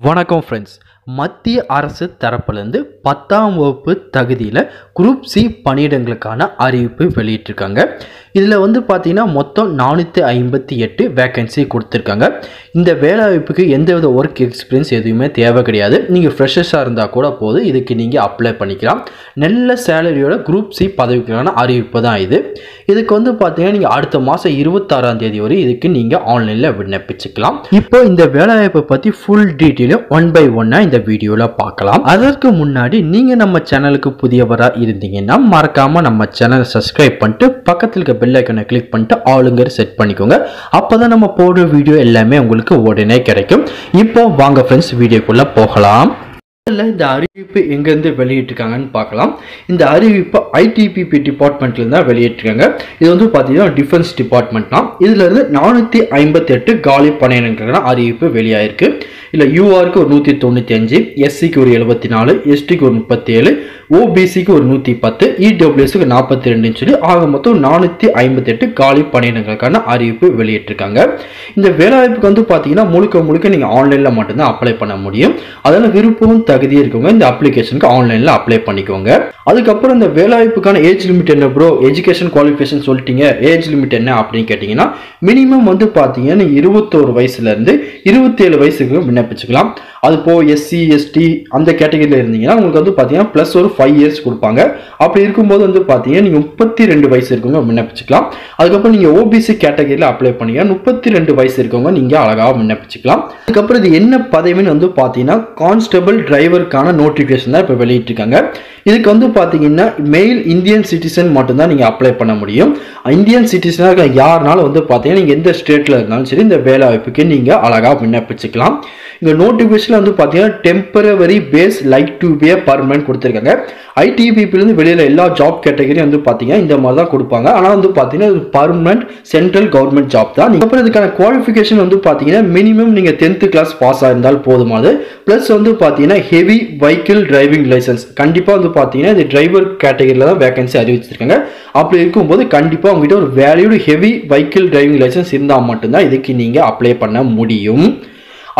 வணக்கம் ஃப்ரெண்ட்ஸ் மத்திய அரசு தரப்புலேருந்து பத்தாம் வகுப்பு தகுதியில் குரூப் சி பணியிடங்களுக்கான அறிவிப்பு வெளியிட்டிருக்காங்க. இதில் வந்து பார்த்தீங்கன்னா மொத்தம் நானூற்றி ஐம்பத்தி எட்டு வேக்கன்சி கொடுத்துருக்காங்க. இந்த வேலைவாய்ப்புக்கு எந்தவித ஒர்க் எக்ஸ்பீரியன்ஸ் எதுவுமே தேவை கிடையாது. நீங்கள் ஃப்ரெஷர்ஸாக இருந்தால் கூட போதும். இதுக்கு நீங்கள் அப்ளை பண்ணிக்கலாம். நல்ல சேலரியோட குரூப் சி பதவிக்கான அறிவிப்பு தான் இது. இதுக்கு வந்து பார்த்தீங்கன்னா நீங்கள் அடுத்த மாதம் இருபத்தாறாம் தேதி வரை இதுக்கு நீங்கள் ஆன்லைனில் விண்ணப்பிச்சுக்கலாம். இப்போ இந்த வேலைவாய்ப்பை பற்றி ஃபுல் டீட்டெயிலும் ஒன் பை ஒன்னாக இந்த வீடியோவில் பார்க்கலாம். அதற்கு முன்னாடி நீங்கள் நம்ம சேனலுக்கு புதியவராக இருந்தீங்கன்னா மறக்காமல் நம்ம சேனலை சப்ஸ்கிரைப் பண்ணிட்டு பக்கத்தில் இருக்க பெல் ஐக்கனை கிளிக் பண்ணிட்டு ஆளுங்கர் செட் பண்ணிக்கோங்க. அப்போ தான் நம்ம போடுற வீடியோ எல்லாமே உங்களுக்கு உடனே கிடைக்கும். இப்போ வாங்க ஃப்ரெண்ட்ஸ் வீடியோக்குள்ளே போகலாம். முதல்ல இந்த அறிவிப்பு எங்கேருந்து வெளியிட்டிருக்காங்கன்னு பார்க்கலாம். இந்த அறிவிப்பு ஐடிபிபி டிபார்ட்மெண்ட்ல தான் வெளியிட்டிருக்காங்க. இது வந்து பார்த்தீங்கன்னா டிஃபென்ஸ் டிபார்ட்மெண்ட் தான். இதுலேருந்து நானூற்றி ஐம்பத்தெட்டு காலி பணியிடங்களுக்கான அறிவிப்பு வெளியாயிருக்கு. இல்லை யூஆருக்கு ஒரு நூற்றி தொண்ணூற்றி அஞ்சு எஸ்சிக்கு ஒரு எழுபத்தி நாலு எஸ்டிக்கு ஒரு முப்பத்தி ஏழு ஓபிசிக்கு ஒரு நூற்றி பத்து இடபிள்யூஎஸ்க்கு நாற்பத்தி ரெண்டுன்னு சொல்லி ஆக மொத்தம் நானூற்றி ஐம்பத்தெட்டு காலி பணியிடங்களுக்கான அறிவிப்பு வெளியிட்டிருக்காங்க. இந்த வேலைவாய்ப்புக்கு வந்து பார்த்தீங்கன்னா முழுக்க முழுக்க நீங்கள் ஆன்லைனில் மட்டும்தான் அப்ளை பண்ண முடியும். அதனால் விருப்பமும் தகுதி இருக்கவங்க இந்த அப்ளிகேஷனுக்கு ஆன்லைனில் அப்ளை பண்ணிக்கோங்க. அதுக்கப்புறம் இந்த வேலைவாய்ப்புக்கான ஏஜ் லிமிட் என்ன ப்ரோ எஜுகேஷன் குவாலிஃபிகேஷன் சொல்லிட்டீங்க. ஏஜ் லிமிட் என்ன அப்படின்னு கேட்டிங்கன்னா மினிமம் வந்து பார்த்தீங்கன்னா இருபத்தோரு வயசுலேருந்து இருபத்தேழு வயசுக்கு விண்ணப்பிச்சுக்கலாம். அது போ எஸ்சி எஸ்டி அந்த கேட்டகரியில் இருந்தீங்கன்னா உங்களுக்கு வந்து பார்த்தீங்கன்னா ப்ளஸ் ஒரு ஃபைவ் இயர்ஸ் கொடுப்பாங்க. அப்படி இருக்கும்போது வந்து பார்த்தீங்கன்னா நீங்கள் முப்பத்தி ரெண்டு வயசு இருக்கவங்க விண்ணப்பிச்சுக்கலாம். அதுக்கப்புறம் நீங்கள் ஓபிசி கேட்டகரியில் அப்ளை பண்ணீங்க. முப்பத்தி ரெண்டு வயசு இருக்கவங்க நீங்கள் அழகாக விண்ணப்பிச்சுக்கலாம். அதுக்கப்புறம் இது என்ன பதவின்னு வந்து பார்த்தீங்கன்னா கான்ஸ்டபிள் டிரைவருக்கான நோட்டிஃபிகேஷன் தான் இப்போ வெளியிட்டிருக்காங்க. இதுக்கு வந்து பார்த்தீங்கன்னா மெயில் இந்தியன் சிட்டிசன் மட்டும்தான் நீங்கள் அப்ளை பண்ண முடியும். இந்தியன் சிட்டிசனாக இருக்க யாருனாலும் வந்து பார்த்தீங்கன்னா நீங்கள் எந்த ஸ்டேட்டில் இருந்தாலும் சரி இந்த வேலை வாய்ப்புக்கு நீங்கள் அழகாக விண்ணப்பிச்சுக்கலாம். இங்கே நோட்டிஃபிகேஷனில் வந்து பார்த்தீங்கன்னா temporary base like to be permanent கொடுத்துருக்காங்க. ஐடிபிபிலேருந்து வெளியில் எல்லா ஜாப் கேட்டகரியும் வந்து பார்த்தீங்கன்னா இந்த மாதிரி தான் கொடுப்பாங்க. ஆனால் வந்து பார்த்தீங்கன்னா இது பர்மனன்ட் சென்ட்ரல் கவர்மெண்ட் ஜாப் தான். அப்புறம் இதுக்கான குவாலிஃபிகேஷன் வந்து பார்த்தீங்கன்னா மினிமம் நீங்கள் டென்த்து கிளாஸ் பாஸ் ஆயிருந்தால் போதுமானது ப்ளஸ் வந்து பார்த்தீங்கன்னா ஹெவி வெஹிக்கிள் டிரைவிங் லைசன்ஸ் கண்டிப்பாக வந்து பார்த்தீங்கன்னா இது டிரைவர் கேட்டகரியில் தான் வேகன்சி அறிவிச்சிருக்காங்க. அப்படி இருக்கும்போது கண்டிப்பாக உங்ககிட்ட ஒரு valid heavy vehicle driving licence இருந்தால் மட்டும்தான் இதுக்கு நீங்கள் அப்ளை பண்ண முடியும்.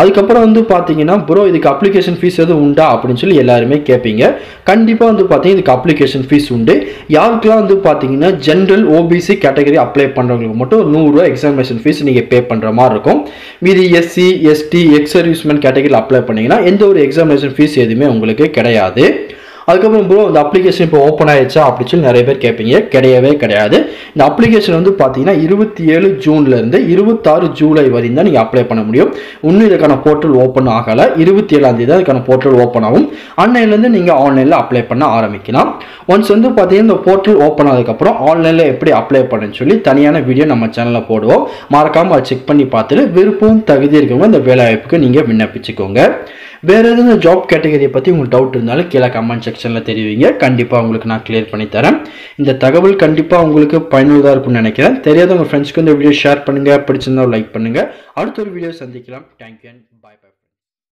அதுக்கப்புறம் வந்து பார்த்தீங்கன்னா ப்ரோ இதுக்கு அப்ளிகேஷன் ஃபீஸ் எதுவும் உண்டா? அப்படின்னு சொல்லி எல்லாருமே கேட்பீங்க கண்டிப்பாக வந்து பார்த்தீங்கன்னா இதுக்கு அப்ளிகேஷன் ஃபீஸ் உண்டு. யாருக்கெல்லாம் வந்து பார்த்தீங்கன்னா ஜென்ரல் ஓபிசி கேட்டகரி அப்ளை பண்ணுறவங்களுக்கு மட்டும் நூறுரூவா எக்ஸாமினேஷன் ஃபீஸ் நீங்கள் பே பண்ணுற மாதிரி இருக்கும். மீதி எஸ்சி எஸ்டி எக்ஸ் சர்வீஸ்மேன் கேட்டகரியில் அப்ளை பண்ணிங்கன்னா எந்த ஒரு எக்ஸாமினேஷன் ஃபீஸ் எதுவுமே உங்களுக்கு கிடையாது. அதுக்கப்புறம் ப்ரோ இந்த அப்ளிகேஷன் இப்போ ஓப்பன் ஆயிடுச்சா அப்படின்னு சொல்லி நிறைய பேர் கேட்பீங்க. கிடையவே கிடையாது. இந்த அப்ளிகேஷன் வந்து பார்த்தீங்கன்னா இருபத்தி ஏழு ஜூன்லேருந்து இருபத்தாறு ஜூலை வரையும் தான் நீங்கள் அப்ளை பண்ண முடியும். இன்னும் இதுக்கான போர்ட்டல் ஓப்பன் ஆகலை. இருபத்தி ஏழாம் தேதி இதுக்கான போர்ட்டல் ஓப்பன் ஆகும். ஆன்லைன்லேருந்து நீங்கள் ஆன்லைனில் அப்ளை பண்ண ஆரம்பிக்கலாம். ஒன்ஸ் வந்து பார்த்தீங்கன்னா இந்த போர்ட்டல் ஓப்பன் ஆனதுக்கப்புறம் ஆன்லைனில் எப்படி அப்ளை பண்ணுன்னு சொல்லி தனியான வீடியோ நம்ம சேனலில் போடுவோம். மறக்காமல் அதை செக் பண்ணி பார்த்துட்டு விருப்பம் தகுதி இருக்கவங்க இந்த வேலைவாய்ப்புக்கு நீங்கள் விண்ணப்பிச்சுக்கோங்க. வேறு எதுவும் ஜாப் கேட்டகரியை பற்றி உங்களுக்கு டவுட் இருந்தாலும் கீழே கமெண்ட் செக்ஷனில் தெரிவிங்க. கண்டிப்பாக உங்களுக்கு நான் கிளியர் பண்ணி தரேன். இந்த தகவல் கண்டிப்பாக உங்களுக்கு பயனுள்ளதாக இருக்கும்னு நினைக்கிறேன். தெரியாத உங்கள் ஃப்ரெண்ட்ஸ்க்கு இந்த வீடியோ ஷேர் பண்ணுங்கள் பிடிச்சிருந்தா லைக் பண்ணுங்கள் அடுத்த ஒரு வீடியோ சந்திக்கலாம். Thank you and bye